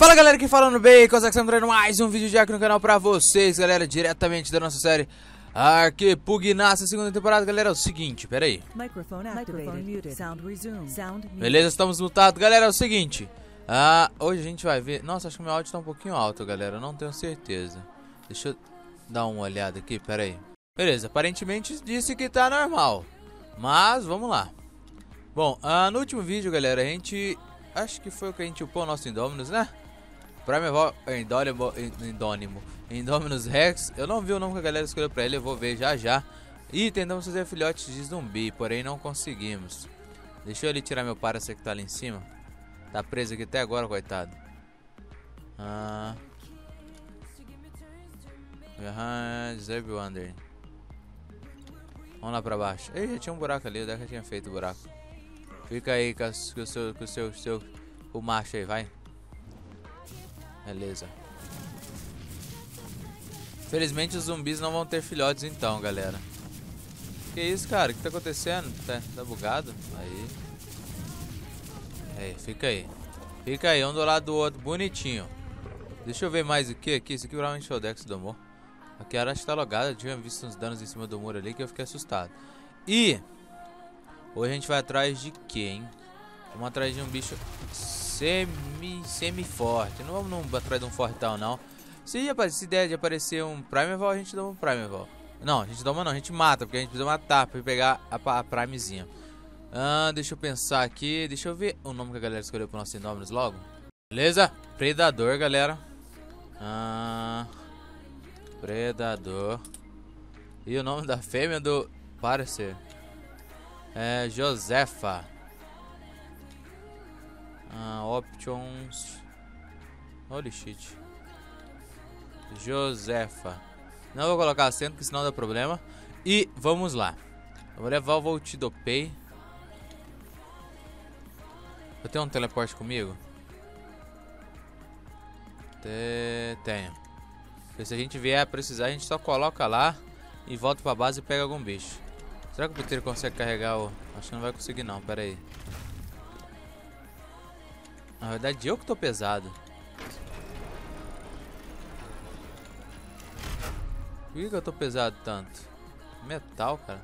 Fala galera, aqui falando bem, consegue trazendo mais um vídeo de aqui no canal pra vocês, galera, diretamente da nossa série Arquipugnaça, segunda temporada, galera, é o seguinte, pera aí. Beleza, estamos mutados, galera, é o seguinte, ah, hoje a gente vai ver, nossa, acho que o meu áudio tá um pouquinho alto, galera, não tenho certeza, deixa eu dar uma olhada aqui, pera aí. Beleza, aparentemente disse que tá normal, mas vamos lá. Bom, ah, no último vídeo, galera, a gente, acho que foi o que a gente upou o nosso Indominus, né? Primeval Indônimo, Indônimo, Indominus Rex. Eu não vi o nome que a galera escolheu pra ele, eu vou ver já já. E tentamos fazer filhotes de zumbi, porém não conseguimos. Deixa eu ali tirar meu paracet que tá ali em cima. Tá preso aqui até agora, coitado. Ah. Behind Wonder. Vamos lá pra baixo. Ei, já tinha um buraco ali, eu já tinha feito o buraco. Fica aí com, o seu, com o seu, seu, o macho aí, vai. Beleza. Felizmente os zumbis não vão ter filhotes então, galera. Que isso, cara? O que tá acontecendo? Tá, tá bugado? Aí. Aí, fica aí. Fica aí, um do lado do outro, bonitinho. Deixa eu ver mais o que aqui. Isso aqui provavelmente é o Dex do amor. Aqui a área está logada. Tinha visto uns danos em cima do muro ali que eu fiquei assustado. E... Hoje a gente vai atrás de quem? Vamos atrás de um bicho semi, semi forte. Não vamos atrás de um fortão, não. Se, se der de aparecer um Primeval, a gente dá um Primeval. Não, a gente toma não, a gente mata, porque a gente precisa matar pra pegar a, a Primezinha. Ah, deixa eu pensar aqui, deixa eu ver o nome que a galera escolheu pro nosso Indominus logo. Beleza? Predador, galera. Ah, predador. E o nome da fêmea do parecer é Josefa. Options. Holy shit. Josefa. Não vou colocar acento, porque senão dá problema. E vamos lá. Eu vou levar o Volt do Pay. Eu tenho um teleporte comigo? Te... Tenho. Porque se a gente vier a precisar, a gente só coloca lá e volta pra base e pega algum bicho. Será que o Peter consegue carregar o... Acho que não vai conseguir não, pera aí. Na verdade eu que tô pesado. Por que, que eu tô pesado tanto? Metal, cara.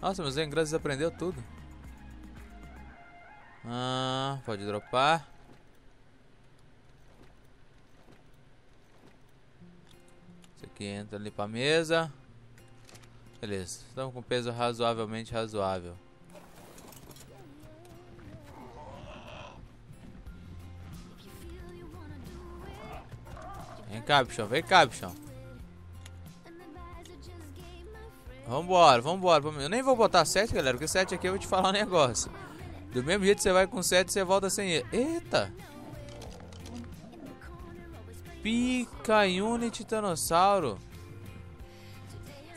Nossa, meus engraçados aprendeu tudo. Ah, pode dropar. Isso aqui entra ali pra mesa. Beleza, estamos com peso razoavelmente razoável. Cá, bichão. Vem cá, bichão. Vambora, vambora. Eu nem vou botar 7, galera, porque 7 aqui eu vou te falar um negócio. Do mesmo jeito que você vai com 7, você volta sem ele. Eita! Picaiune Titanossauro.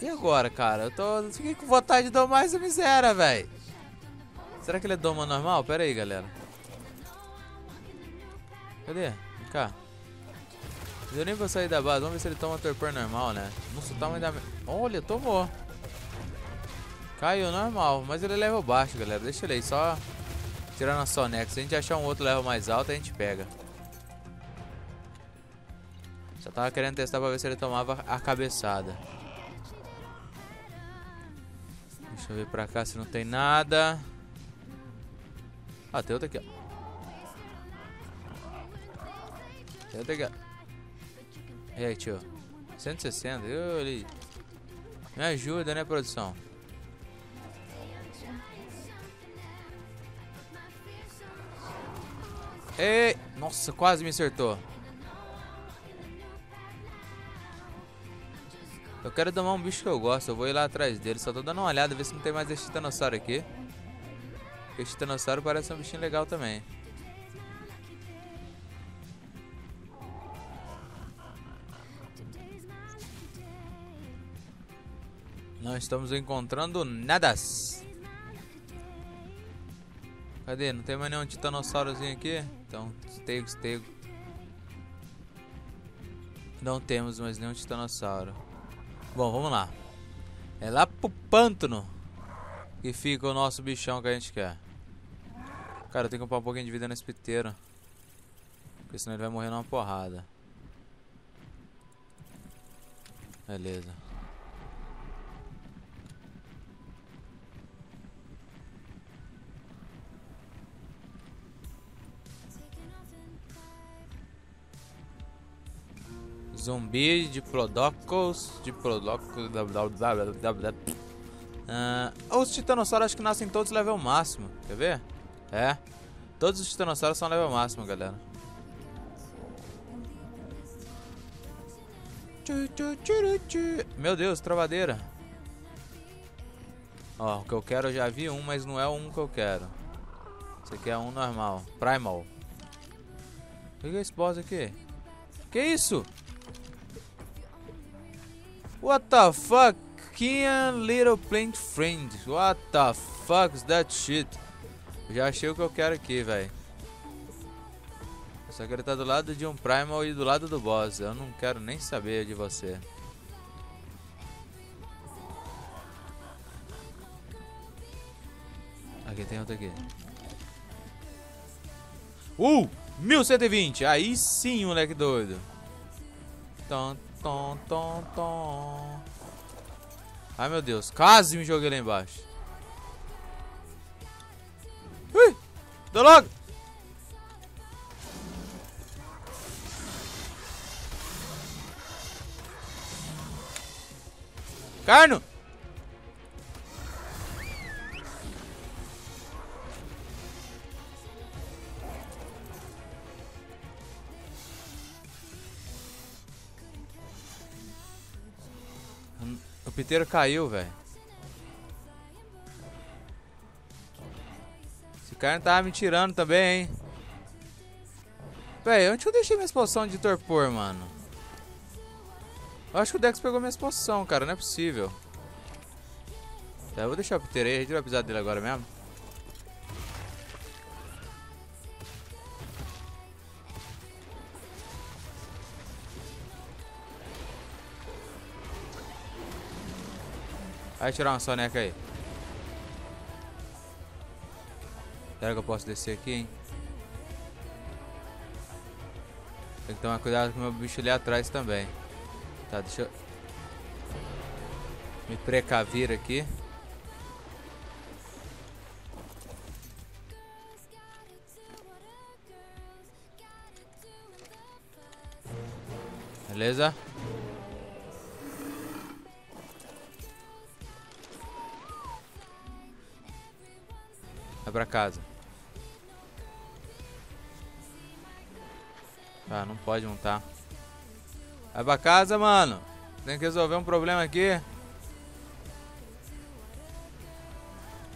E agora, cara? Eu tô... Fiquei com vontade de domar essa miséria, velho. Será que ele é doma normal? Pera aí, galera. Cadê? Vem cá. Eu nem vou sair da base. Vamos ver se ele toma torpor normal, né? Nossa, o tamanho. Olha, tomou. Caiu normal. Mas ele é level baixo, galera. Deixa ele aí. Só tirando a Sonex. Se a gente achar um outro level mais alto, a gente pega. Só tava querendo testar pra ver se ele tomava a cabeçada. Deixa eu ver pra cá se não tem nada. Ah, tem outro aqui, ó. Tem outro aqui, ó. E aí, tio? 160? Eu ali. Me ajuda, né, produção? Ei! Nossa, quase me acertou. Eu quero domar um bicho que eu gosto. Eu vou ir lá atrás dele. Só tô dando uma olhada, ver se não tem mais esse titanossauro aqui. Esse titanossauro parece um bichinho legal também. Não estamos encontrando nada. Cadê? Não tem mais nenhum titanossaurozinho aqui? Então, estego, estego. Não temos mais nenhum titanossauro. Bom, vamos lá. É lá pro pântano que fica o nosso bichão que a gente quer. Cara, eu tenho que upar um pouquinho de vida nesse piteiro. Porque senão ele vai morrer numa porrada. Beleza. Zumbi de Prodocos. De Prodocos. Uh, os titanossauros acho que nascem todos level máximo. Quer ver? É. Todos os titanossauros são level máximo, galera. Meu Deus, travadeira. Ó, o que eu quero eu já vi um, mas não é um que eu quero. Esse aqui é um normal. Primal. O que é esse boss aqui? Que isso? What the fuck? Kian Little Plant Friend. What the fuck is that shit? Já achei o que eu quero aqui, velho. Só que ele tá do lado de um Primal e do lado do boss. Eu não quero nem saber de você. Aqui tem outro aqui. Uh! 1120! Aí sim, moleque doido. Tom, tom, tom, tom. Ai meu Deus, quase me joguei lá embaixo. Ui! Dá logo! Carno! Piteiro caiu, velho. Esse cara tava me tirando também, hein. Véi, onde eu deixei minha exposição de torpor, mano? Eu acho que o Dex pegou minha exposição, cara. Não é possível. Tá, eu vou deixar o piteiro aí. A gente vai precisar dele agora mesmo. Vai tirar uma soneca aí. Será que eu posso descer aqui, hein? Tem que tomar cuidado com o meu bicho ali atrás também. Tá, deixa eu... Me precavir aqui. Beleza? Vai pra casa. Ah, não pode montar. Vai pra casa, mano. Tem que resolver um problema aqui.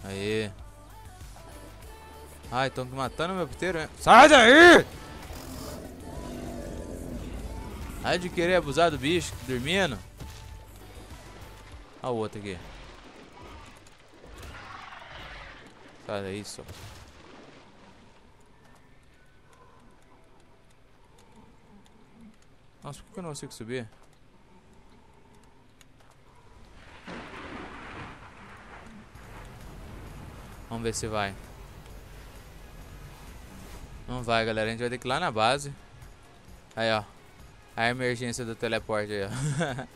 Aí. Ai, estão matando meu piteiro. Hein? Sai daí! Ai de querer abusar do bicho dormindo. Olha o outro aqui. Cara, isso. Nossa, por que eu não consigo subir? Vamos ver se vai. Não vai, galera. A gente vai ter que ir lá na base. Aí, ó. A emergência do teleporte aí, ó.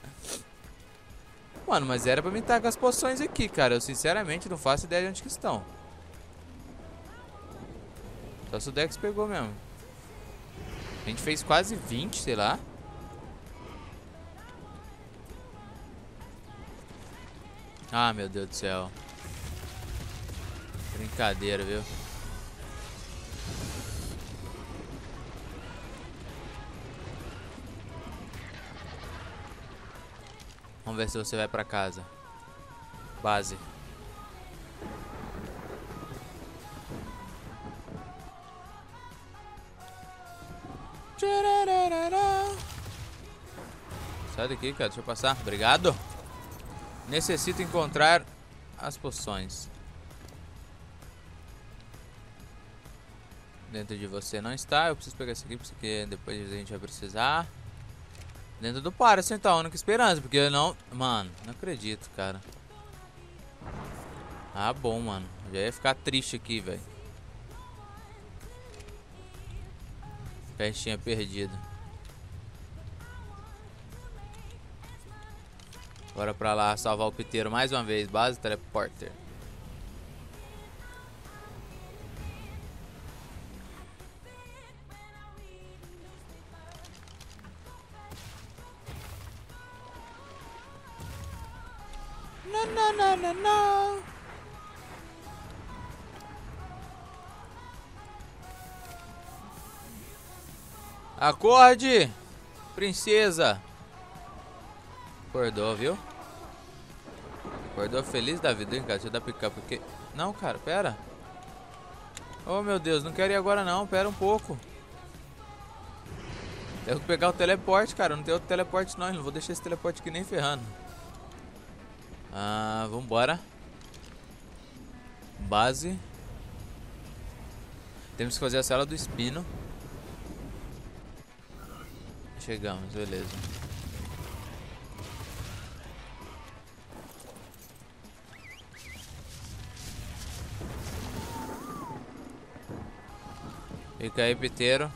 Mano, mas era pra mim estar com as poções aqui, cara. Eu sinceramente não faço ideia de onde que estão. Só se o Dex pegou mesmo. A gente fez quase 20, sei lá. Ah, meu Deus do céu. Brincadeira, viu? Vamos ver se você vai pra casa. Base. Sai daqui, cara. Deixa eu passar. Obrigado. Necessito encontrar as poções. Dentro de você não está. Eu preciso pegar esse aqui, porque depois a gente vai precisar. Dentro do Paris, então. A única esperança. Porque eu não... Mano, não acredito, cara. Ah, bom, mano. Já ia ficar triste aqui, velho. Que a gente tinha perdido. Bora pra lá salvar o piteiro mais uma vez. Base teleporter. Não, não, não, não, não. Acorde, princesa. Acordou, viu? Acordou feliz da vida, hein, cara? Deixa eu dar picar porque... Não, cara, pera. Oh, meu Deus, não quero ir agora não. Pera um pouco. Tenho que pegar o teleporte, cara. Não tem outro teleporte não. Não vou deixar esse teleporte aqui nem ferrando. Ah, vambora. Base. Temos que fazer a cela do espino. Chegamos, beleza. Fica aí, piteiro.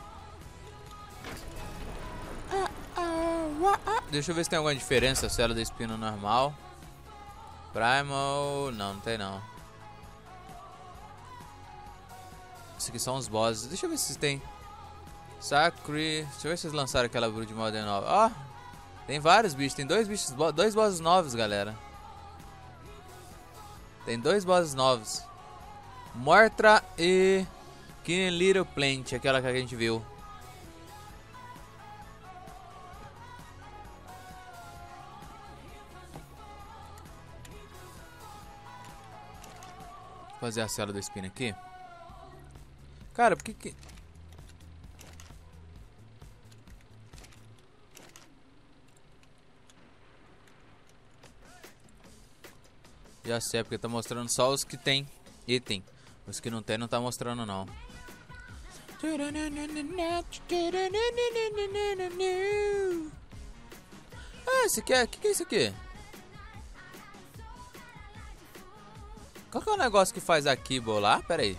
Deixa eu ver se tem alguma diferença. Cela do espino normal. Primal... Não, não tem não. Esses aqui são os bosses. Deixa eu ver se tem. Sacri. Deixa eu ver se vocês lançaram aquela Brood Modern nova. Ó, oh, tem vários bichos. Tem dois bichos, dois bosses novos, galera. Tem dois bosses novos. Mortra e Keen Little Plant, aquela que a gente viu. Vou fazer a cela do espino aqui. Cara, por que que... Já sei, porque tá mostrando só os que tem item. Os que não tem não tá mostrando não. Ah, esse aqui é... O que, que é isso aqui? Qual que é o negócio que faz aqui, bolar? Pera aí.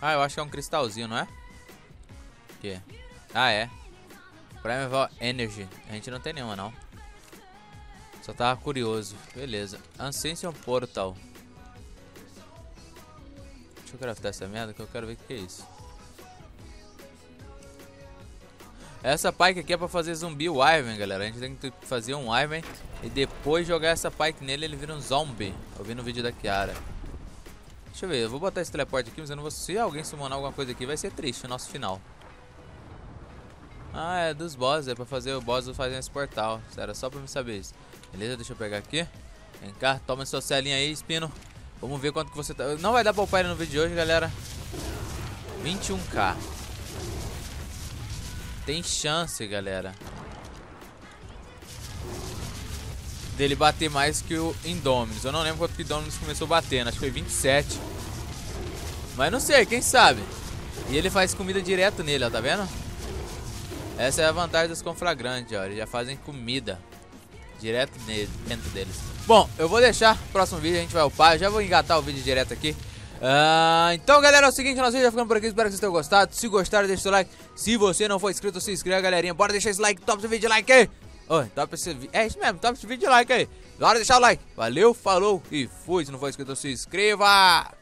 Ah, eu acho que é um cristalzinho, não é? Que? Ah, é. Primeval Energy. A gente não tem nenhuma, não. Só tava curioso. Beleza. Ascension Portal. Deixa eu craftar essa merda que eu quero ver o que é isso. Essa pike aqui é pra fazer zumbi Wyvern, galera. A gente tem que fazer um Wyvern e depois jogar essa pike nele ele vira um zombie. Eu vi no vídeo da Kiara. Deixa eu ver, eu vou botar esse teleporte aqui, mas eu não vou... Se alguém summonar alguma coisa aqui, vai ser triste o nosso final. Ah, é dos bosses, é pra fazer o boss fazer esse portal. Sério, só pra me saber isso. Beleza, deixa eu pegar aqui. Vem cá, toma sua celinha aí, Espino. Vamos ver quanto que você tá... Não vai dar pra upar ele no vídeo de hoje, galera. 21k. Tem chance, galera. Dele bater mais que o Indominus. Eu não lembro quanto que o Indominus começou batendo. Acho que foi 27. Mas não sei, quem sabe. E ele faz comida direto nele, ó, tá vendo? Essa é a vantagem dos conflagrantes, ó. Eles já fazem comida. Direto nele, dentro deles. Bom, eu vou deixar. Próximo vídeo a gente vai upar. Já vou engatar o vídeo direto aqui. Uh, então, galera, é o seguinte, nós já ficando por aqui. Espero que vocês tenham gostado. Se gostaram, deixa o like. Se você não for inscrito, se inscreva, galerinha. Bora deixar esse like top do vídeo like aí. Oi, top esse vídeo. É isso mesmo, top esse vídeo like aí. Bora deixar o like. Valeu, falou e fui. Se não for inscrito, se inscreva.